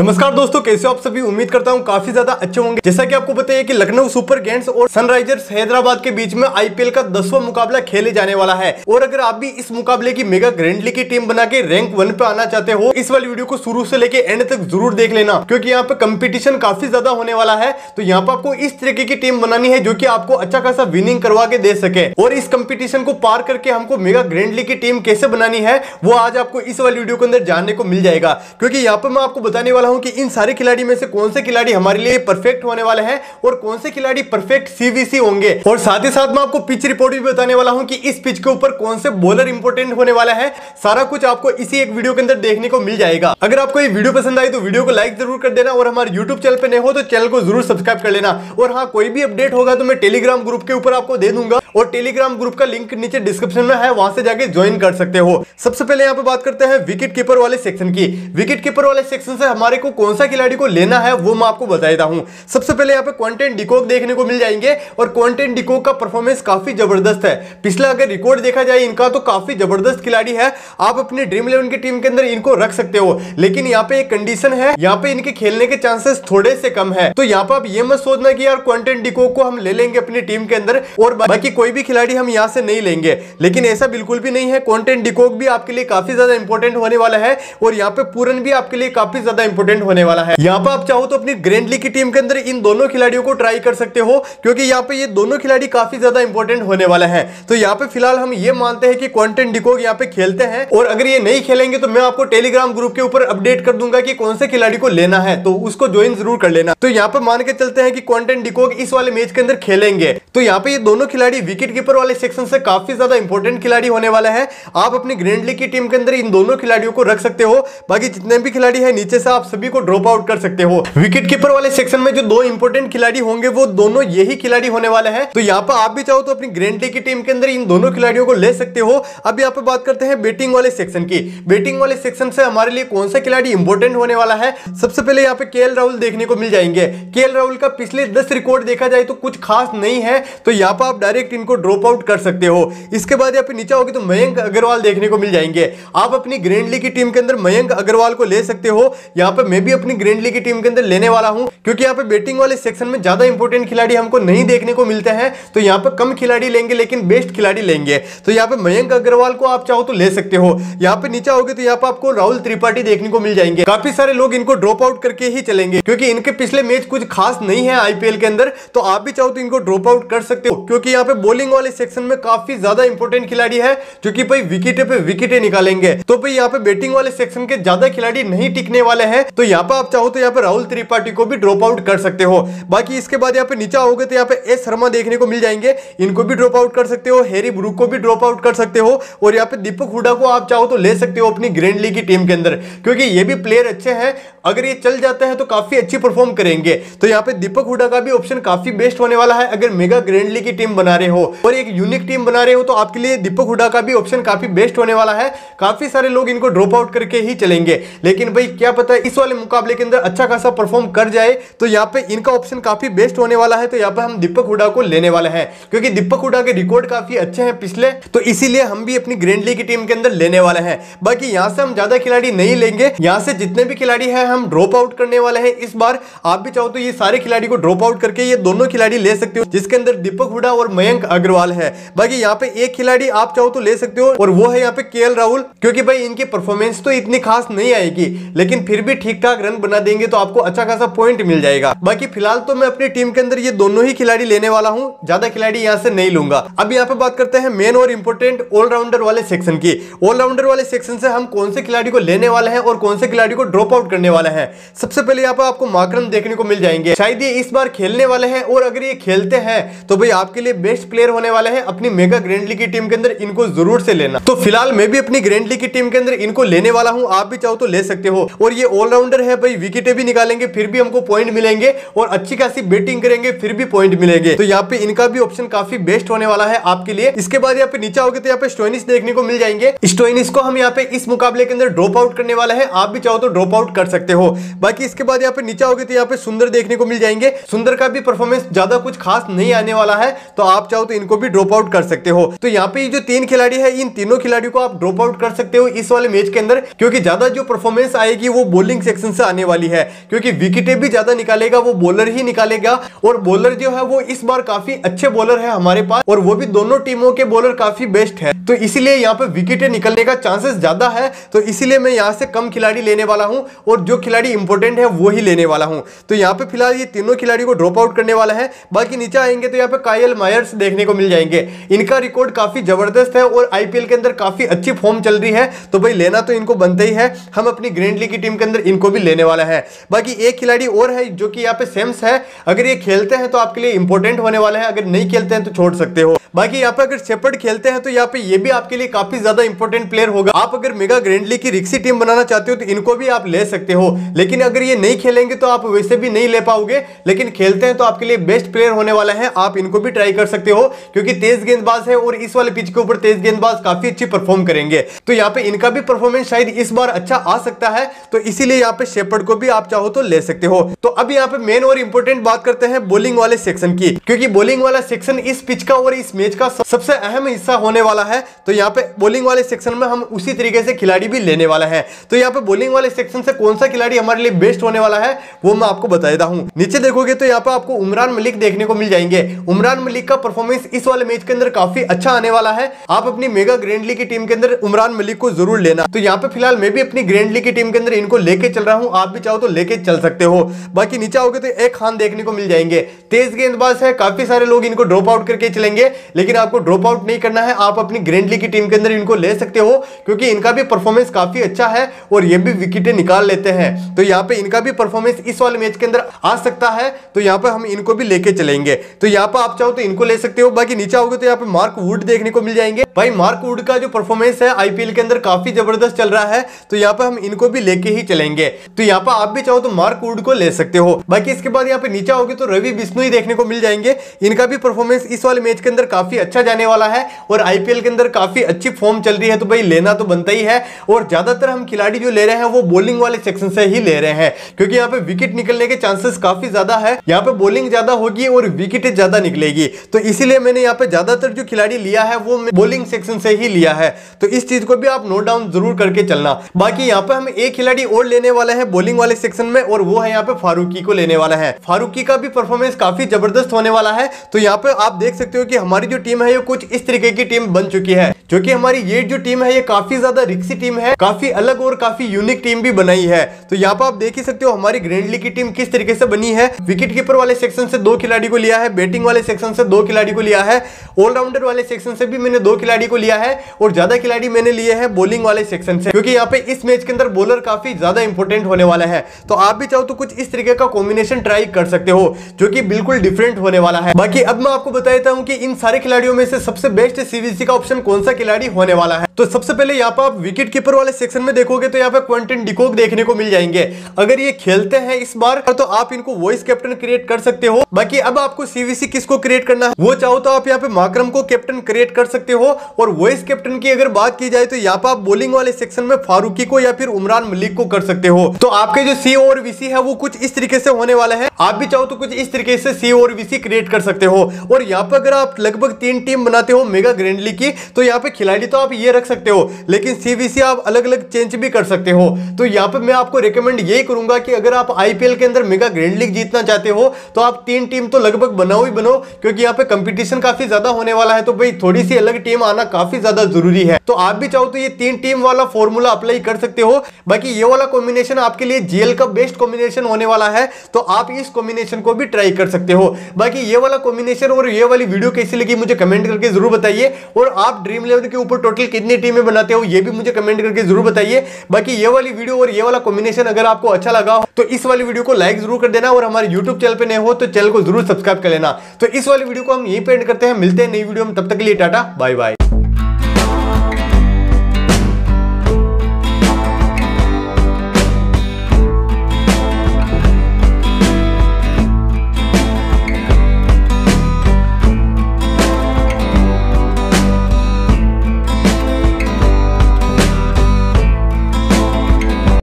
नमस्कार दोस्तों, कैसे हो आप सभी? उम्मीद करता हूँ काफ़ी ज़्यादा अच्छे होंगे। जैसा कि आपको पता है कि लखनऊ सुपर गेंट्स और सनराइजर्स हैदराबाद के बीच में आईपीएल का दसवां मुकाबला खेले जाने वाला है। और अगर आप भी इस मुकाबले की मेगा ग्रैंडली की टीम बना के रैंक वन पे आना चाहते हो, इस वाली वीडियो को शुरू से लेके एंड तक ज़रूर देख लेना, क्योंकि यहाँ पे कम्पिटिशन काफ़ी ज़्यादा होने वाला है। तो यहाँ पे आपको इस तरीके की टीम बनानी है जो की आपको अच्छा खासा विनिंग करवा के दे सके। और इस कम्पिटिशन को पार करके हमको मेगा ग्रैंडली की टीम कैसे बनानी है, वो आज आपको इस वाली वीडियो के अंदर जानने को मिल जाएगा। क्योंकि यहाँ पे मैं आपको बताने वाला हूँ कि इन सारे खिलाड़ी में से कौन से खिलाड़ी हमारे लिए परफेक्ट होने वाले हैं और कौन से खिलाड़ी परफेक्ट सीवीसी होंगे? और साथ ही साथ मैं आपको पिच रिपोर्ट भी बताने वाला हूँ कि इस पिच के ऊपर कौन से बॉलर इंपोर्टेंट होने वाला है। सारा कुछ आपको इसी एक वीडियो के अंदर देखने को मिल जाएगा। अगर आपको ये वीडियो पसंद आई तो वीडियो को लाइक ज़रूर कर देना और हमारे यूट्यूब चैनल पर नहीं हो तो चैनल को ज़रूर सब्सक्राइब कर लेना। और हाँ कोई भी अपडेट होगा तो मैं टेलीग्राम ग्रुप के ऊपर आपको दे दूँगा और टेलीग्राम ग्रुप का लिंक नीचे डिस्क्रिप्शन में है, वहाँ से जाके ज्वाइन कर सकते हो। सबसे पहले यहाँ पे बात करते हैं विकेट कीपर वाले सेक्शन की। विकेट कीपर वाले सेक्शन से हमारे को कौन सा खिलाड़ी को लेना है वो मैं आपको बता देता हूँ। सबसे पहले यहाँ पे क्वांटेंट डिकोक देखने को मिल जाएँगे और क्वांटेंट डिकोक का परफॉर्मेंस काफ़ी ज़बरदस्त है। पिछला अगर रिकॉर्ड देखा जाए इनका तो काफ़ी ज़बरदस्त खिलाड़ी है। आप अपनी ड्रीम इलेवन की टीम के अंदर इनको रख सकते हो। लेकिन यहाँ पे एक कंडीशन है, यहाँ पे इनके खेलने के चांसेस थोड़े से कम है। तो यहाँ पे आप ये मत सोचना कि यार क्वांटेंट डिकोक को हम ले लेंगे अपनी टीम के अंदर और बाकी कोई भी खिलाड़ी हम यहाँ से नहीं लेंगे। लेकिन ऐसा बिल्कुल भी नहीं है। क्वांटेंट डिकोक भी आपके लिए काफ़ी ज़्यादा इंपॉर्टेंट होने वाला है और यहाँ पे पूरन भी आपके लिए काफ़ी ज़्यादा इंपॉर्टेंट होने वाला है। यहाँ पे आप चाहो तो अपनी ग्रैंडली की टीम के अंदर इन दोनों खिलाड़ियों को ट्राई कर सकते हो, क्योंकि यहाँ पे ये दोनों खिलाड़ी काफ़ी ज़्यादा इंपॉर्टेंट होने वाले हैं। तो यहाँ पे फ़िलहाल हम ये मानते हैं कि क्वांटेंट डिकोग यहाँ पे खेलते हैं, और अगर ये नहीं खेलेंगे तो मैं आपको टेलीग्राम ग्रुप के ऊपर अपडेट कर दूँगा कि कौन से खिलाड़ी को लेना है तो उसको ज्वाइन ज़रूर कर लेना। तो यहाँ पे मान के चलते हैं कि क्वांटेंट डिकोग इस वाले मैच के अंदर खेलेंगे। तो यहाँ पे ये दोनों खिलाड़ी विकेट कीपर वाले सेक्शन से काफ़ी ज़्यादा इंपॉर्टेंट खिलाड़ी होने वाला है। आप अपनी ग्रैंडली की टीम के अंदर इन दोनों खिलाड़ियों को रख सकते हो। बाकी जितने भी खिलाड़ी है, नीचे से आप सभी को ड्रॉप आउट कर सकते हो। विकेट कीपर वाले सेक्शन में जो दो इंपोर्टेंट खिलाड़ी होंगे, वो दोनों यही खिलाड़ी होने वाले हैं। तो यहाँ पर आप भी चाहो तो अपनी ग्रैंड की टीम के अंदर इन दोनों खिलाड़ियों को ले सकते हो। अब यहाँ पे बात करते हैं बैटिंग वाले सेक्शन की। बैटिंग वाले सेक्शन से हमारे लिए कौन सा खिलाड़ी इंपोर्टेंट होने वाला है? सबसे पहले यहाँ पे के राहुल देखने को मिल जाएँगे। के राहुल का पिछले दस रिकॉर्ड देखा जाए तो कुछ खास नहीं है। तो यहाँ पर आप डायरेक्ट इनको ड्रॉप आउट कर सकते हो। इसके बाद यहाँ पे नीचे होगी तो मयंक अग्रवाल देखने को मिल जाएँगे। आप अपनी ग्रैंडली की टीम के अंदर मयंक अग्रवाल को ले सकते हो। यहाँ पे मैं भी अपनी ग्रैंडली की टीम के अंदर लेने वाला हूँ, क्योंकि यहाँ पे बैटिंग वाले सेक्शन में ज़्यादा इंपॉर्टेंट खिलाड़ी हमको नहीं देखने को मिलते हैं तो यहाँ पे कम खिलाड़ी लेंगे, लेकिन बेस्ट खिलाड़ी लेंगे। तो यहाँ पे मयंक अग्रवाल को आप चाहो तो ले सकते हो, यहाँ पे नीचे आओगे तो यहाँ पे आपको राहुल त्रिपाठी देखने को मिल जाएँगे। काफ़ी सारे लोग इनको ड्रॉप आउट करके ही चलेंगे, क्योंकि इनके पिछले मैच कुछ खास नहीं है आईपीएल के अंदर तो आप भी चाहो तो इनको ड्रॉप आउट कर सकते हो, क्योंकि यहाँ पे बॉलिंग वाले सेक्शन में काफ़ी ज़्यादा इंपॉर्टेंट खिलाड़ी है, जो कि भाई विकेटे पे विकेटे निकालेंगे। तो भाई यहाँ पे बैटिंग वाले सेक्शन के ज़्यादा खिलाड़ी नहीं टिकने वाले हैं तो यहाँ पे आप चाहो तो यहाँ पे राहुल त्रिपाठी को भी ड्रॉप आउट कर सकते हो। बाकी इसके बाद यहाँ पे नीचे आओगे तो यहाँ पे एस शर्मा देखने को मिल जाएँगे। इनको भी ड्रॉप आउट कर सकते हो, हेरी ब्रुक को भी ड्रॉप आउट कर सकते हो और यहाँ पे दीपक हुडा को आप चाहो तो ले सकते हो अपनी ग्रैंड लीग की टीम के अंदर। क्योंकि ये भी प्लेयर अच्छे हैं, अगर ये चल जाते हैं तो काफ़ी अच्छी परफॉर्म करेंगे। तो यहाँ पे दीपक हुडा का भी ऑप्शन काफ़ी बेस्ट होने वाला है, अगर मेगा ग्रैंड लीग की टीम बना रहे हो और एक यूनिक टीम बना रहे हो तो आपके लिए दीपक हुडा का भी ऑप्शन काफ़ी बेस्ट होने वाला है। काफ़ी सारे लोग इनको ड्रॉप आउट करके ही चलेंगे। लेकिन भाई, क्या पता है इस वाले मुकाबले के अंदर अच्छा खासा परफॉर्म कर जाए तो यहाँ पे इनका ऑप्शन काफ़ी बेस्ट होने वाला है तो यहाँ पे हम दीपक हुडा को लेने वाले हैं। क्योंकि दीपक हुडा के रिकॉर्ड काफ़ी अच्छे हैं पिछले तो इसीलिए हम भी अपनी ग्रैंडली की टीम के अंदर लेने वाले हैं। बाकी यहाँ से हम ज़्यादा खिलाड़ी नहीं लेंगे, यहाँ से जितने भी खिलाड़ी हैं, हम ड्रॉप आउट करने वाले हैं। इस बार आप भी चाहो तो ये सारे खिलाड़ी को ड्रॉप आउट करके ये दोनों खिलाड़ी ले सकते हो, जिसके अंदर दीपक हुडा और मयंक अग्रवाल है। बाकी यहाँ पे एक खिलाड़ी आप चाहो तो ले सकते हो, और वो है यहाँ पे के राहुल क्योंकि भाई इनकी परफॉर्मेंस तो इतनी खास नहीं आएगी, लेकिन फिर भी ठीक ठाक रन बना देंगे तो आपको अच्छा खासा पॉइंट मिल जाएगा। बाकी फ़िलहाल तो मैं अपनी टीम के अंदर ये दोनों ही खिलाड़ी लेने वाला हूँ। ज़्यादा खिलाड़ी यहाँ से नहीं लूँगा। अब यहाँ पे बात करते हैं मेन और इंपोर्टेंट ऑलराउंडर वाले सेक्शन की। ऑलराउंडर वाले सेक्शन से हम कौन से खिलाड़ी को लेने वाले हैं और कौन से खिलाड़ी को ड्रॉप आउट करने वाले हैं? सबसे पहले यहाँ पे आपको माकरम देखने को मिल जाएँगे। शायद ये इस बार खेलने वाले हैं और अगर ये खेलते हैं तो भाई आपके लिए बेस्ट प्लेयर होने वाले हैं अपनी मेगा ग्रैंडली की टीम के अंदर। इनको ज़रूर से लेना। तो फ़िलहाल मैं भी अपनी ग्रैंडली की टीम के अंदर इनको लेने वाला हूँ। आप भी चाहो तो ले सकते हो। और ये ऑलराउंडर है भाई विकेटे भी निकालेंगे, फिर भी हमको पॉइंट मिलेंगे और अच्छी खासी बैटिंग करेंगे, फिर भी पॉइंट मिलेंगे। तो यहाँ पे इनका भी ऑप्शन काफ़ी बेस्ट होने वाला है आपके लिए। इसके बाद यहाँ पे नीचे आओगे तो यहाँ पे स्टोइनिस देखने को मिल जाएँगे। स्टोइनिस को हम यहाँ पे इस मुकाबले के अंदर ड्रॉप आउट करने वाला है। आप भी चाहो तो ड्रॉप आउट कर सकते हो। बाकी इसके बाद यहाँ पे नीचे आओगे तो यहाँ पे सुंदर देखने को मिल जाएँगे। सुंदर का भी परफॉर्मेंस ज़्यादा कुछ खास नहीं आने वाला है तो आप चाहो तो इनको भी ड्रॉप आउट कर सकते हो। तो यहाँ पे जो तीन खिलाड़ी है, इन तीनों खिलाड़ियों को आप ड्रॉप आउट कर सकते हो इस वाले मैच के अंदर, क्योंकि ज़्यादा जो परफॉर्मेंस आएगी वो बॉलिंग सेक्शन से आने वाली है, क्योंकि विकेटें भी ज़्यादा निकालेगा, वो बॉलर ही निकालेगा, और बॉलर जो है वो इस बार काफ़ी अच्छे बॉलर है हमारे पास, और वो भी दोनों टीमों के बॉलर काफ़ी बेस्ट है। तो इसीलिए यहाँ पे विकेटें निकलने का चांसेस ज़्यादा है तो इसीलिए मैं यहाँ से कम खिलाड़ी लेने वाला हूँ, और जो खिलाड़ी इंपॉर्टेंट है वो ही लेने वाला हूँ। तो यहाँ पे फ़िलहाल ये तीनों खिलाड़ी को ड्रॉप आउट करने वाला है, बाकी नीचे आएँगे तो यहाँ पे कायल मायर्स देखने को मिल जाएँगे। इनका रिकॉर्ड काफ़ी ज़बरदस्त है, और आईपीएल के अंदर काफ़ी अच्छी फॉर्म चल रही है तो भाई लेना तो इनको बनता ही है। हम अपनी ग्रैंड की टीम के अंदर इनको भी लेने वाला है। बाकी एक खिलाड़ी और है जो कि यहाँ पे सेम्स है। अगर ये खेलते हैं तो आपके लिए इंपॉर्टेंट होने वाला है। अगर नहीं खेलते हैं तो छोड़ सकते हो। बाकी यहाँ पे अगर शेपर्ड खेलते हैं तो यहाँ पे ये भी आपके लिए काफ़ी ज़्यादा इंपॉर्टेंट प्लेयर होगा। आप अगर मेगा ग्रैंडली की रिक्सी टीम बनाना चाहते हो तो इनको भी आप ले सकते हो। लेकिन अगर ये नहीं खेलेंगे तो आप वैसे भी नहीं ले पाओगे। लेकिन खेलते हैं तो आपके लिए बेस्ट प्लेयर होने वाला है। आप इनको भी ट्राई कर सकते हो, क्योंकि तेज गेंदबाज है और इस वाले पिच के ऊपर तेज गेंदबाज काफ़ी अच्छी परफॉर्म करेंगे। तो यहाँ पे इनका भी परफॉर्मेंस शायद इस बार अच्छा आ सकता है। तो इसीलिए यहाँ पे शेपर्ड को भी आप चाहो तो ले सकते हो। तो अब यहाँ पे मेन और इंपॉर्टेंट बात करते हैं बोलिंग वाले सेक्शन की। क्योंकि बोलिंग वाला सेक्शन इस पिच का और इस मैच का सबसे अहम हिस्सा होने वाला है। तो यहाँ पे बोलिंग वाले सेक्शन में हम उसी तरीके से खिलाड़ी भी लेने वाला है। तो यहाँ पे बोलिंग वाले सेक्शन से कौन सा खिलाड़ी हमारे लिए बेस्ट होने वाला है, वो मैं आपको बता देता हूँ। नीचे देखोगे तो यहाँ पे आपको उमरान मलिक देखने को मिल जाएँगे। उमरान मलिक का परफॉर्मेंस इस वाले मैच के अंदर काफ़ी अच्छा आने वाला है। आप अपनी मेगा ग्रैंडली की टीम के अंदर उमरान मलिक को ज़रूर लेना। तो यहाँ पे फ़िलहाल मैं भी अपनी ग्रैंडली की टीम के अंदर इनको लेके चल रहा हूँ, आप भी चाहो तो लेके चल सकते हो। बाकी नीचे आओगे तो एक खान देखने को मिल जाएँगे। तेज गेंदबाज है, काफ़ी सारे लोग इनको ड्रॉप आउट करके चलेंगे, लेकिन आपको ड्रॉप आउट नहीं करना है, आप अपनी ग्रैंडली की टीम के अंदर इनको ले सकते हो, क्योंकि इनका भी परफॉर्मेंस काफ़ी अच्छा है और ये भी विकेटें निकाल लेते हैं। तो यहाँ पे इनका भी परफॉर्मेंस इस वाले मैच के अंदर आ सकता है तो यहाँ पे हम इनको भी लेके चलेंगे। तो यहाँ पे आप चाहो तो इनको ले सकते हो, बाकी नीचे आओगे तो यहाँ पे मार्क वुड देखने को मिल जाएँगे। भाई मार्क वुड का जो परफॉर्मेंस है आईपीएल के अंदर काफ़ी ज़बरदस्त चल रहा है तो यहाँ पे हम इनको भी लेके ही चलेंगे। तो यहाँ पर आप भी चाहो तो मार्क वुड को ले सकते हो। बाकी इसके बाद यहाँ पे नीचे आओगे तो रवि बिश्नोई देखने को मिल जाएँगे। इनका भी परफॉर्मेंस इस वाले मैच के अंदर काफ़ी अच्छा जाने वाला है और आईपीएल के अंदर काफ़ी अच्छी फॉर्म चल रही है। तो भाई लेना तो बनता ही है और ज़्यादातर हम खिलाड़ी जो ले रहे हैं वो बॉलिंग वाले सेक्शन से ही ले रहे हैं। क्योंकि यहाँ पे विकेट निकलने के चांसेस काफ़ी ज़्यादा है। यहाँ पे बॉलिंग ज़्यादा होगी और विकेट ज़्यादा निकलेगी। तो इसीलिए मैंने यहाँ पे ज़्यादातर जो खिलाड़ी लिया है वो बॉलिंग सेक्शन से ही लिया है। तो इस चीज़ को भी आप नोट डाउन ज़रूर करके चलना। बाकी यहाँ पे हम एक खिलाड़ी और लेने वाले हैं बॉलिंग वाले सेक्शन में और वो है यहाँ पे फारूकी को लेने वाला है। फारूकी का भी परफॉर्मेंस काफ़ी ज़बरदस्त होने वाला है। तो यहाँ पे आप देख सकते हो कि हमारी जो टीम है, ये कुछ इस तरीके की टीम बन चुकी है। जो कि हमारी ये जो टीम है, ये काफ़ी ज़्यादा रिक्सी टीम है, काफ़ी अलग और काफ़ी यूनिक टीम भी बनाई है। तो यहाँ पे आप देख ही सकते हो हमारी ग्रैंडली की टीम किस तरीके से बनी है। विकेट कीपर वाले सेक्शन से दो खिलाड़ी को लिया है बैटिंग वाले सेक्शन से दो खिलाड़ी को लिया है ऑलराउंडर वाले सेक्शन से भी मैंने दो खिलाड़ी को लिया है और ज़्यादा खिलाड़ी मैंने लिए हैं बॉलिंग वाले सेक्शन से। क्योंकि यहाँ पे इस मैच के अंदर बॉलर काफ़ी ज़्यादा इंपॉर्टेंट होने वाला है। तो आप भी चाहो तो कुछ इस तरीके का कॉम्बिनेशन ट्राई कर सकते हो, जो कि बिल्कुल डिफरेंट होने वाला है। बाकी अब मैं आपको बता देता हूँ कि इन सारे खिलाड़ियों में से सबसे बेस्ट सीवीसी का ऑप्शन कौन सा खिलाड़ी होने वाला है। तो सबसे पहले यहाँ पर आप विकेट कीपर वाले सेक्शन में देखोगे तो यहाँ पे क्वेंटन डिकोक देखने को मिल जाएँगे। अगर ये खेलते हैं इस बार तो आप इनको वॉइस कैप्टन क्रिएट कर सकते हो। बाकी अब आपको सीवीसी किसको क्रिएट करना है, वो चाहो तो आप यहाँ पे माक्रम को कैप्टन क्रिएट कर सकते हो। और वॉइस कैप्टन की अगर बात की जाए तो यहाँ पर आप बॉलिंग वाले सेक्शन में फारूकी को या फिर उमरान मलिक को कर सकते हो। तो आपके जो सी और वीसी है, वो कुछ इस तरीके से होने वाला है। आप भी चाहो तो कुछ इस तरीके से सी और वीसी क्रिएट कर सकते हो। और यहाँ पर अगर आप लगभग तीन टीम बनाते हो मेगा ग्रैंडली की तो यहाँ पे खिलाड़ी तो आप ये रख सकते हो, लेकिन सीवीसी आप अलग अलग चेंज भी कर सकते हो। तो यहाँ पे मैं आपको रिकमेंड यही करूँगा कि अगर आप आईपीएल के अंदर मेगा ग्रैंड लीग जीतना चाहते हो तो आप तीन टीम तो लगभग बनाओ ही बनो क्योंकि यहाँ पे कंपटीशन काफ़ी ज़्यादा होने वाला है। तो भाई थोड़ी सी अलग टीम आना काफ़ी ज़्यादा ज़रूरी है। तो आप भी चाहो तो ये तीन टीम वाला फॉर्मूला अप्लाई कर सकते हो। बाकी ये वाला कॉम्बिनेशन आपके लिए जीएल का बेस्ट कॉम्बिनेशन होने वाला है तो आप इस कॉम्बिनेशन को भी ट्राई कर सकते हो। बाकी ये वाला कॉम्बिनेशन और ये वाली वीडियो कैसी लगी, मुझे कमेंट करके ज़रूर बताइए। और आप ड्रीम इलेवन के ऊपर टोटल कितनी टीमें बनाते हो, ये भी मुझे कमेंट करके ज़रूर बताइए। बाकी ये वाली वीडियो और ये वाला कॉम्बिनेशन अगर आपको अच्छा लगा हो तो इस वाली वीडियो को लाइक ज़रूर कर देना। और हमारे यूट्यूब चैनल पर नए हो तो चैनल को ज़रूर सब्सक्राइब कर लेना। तो इस वाली वीडियो को हम यहीं पे एंड करते हैं। मिलते हैं नई वीडियो में, तब तक के लिए टाटा बाय बाय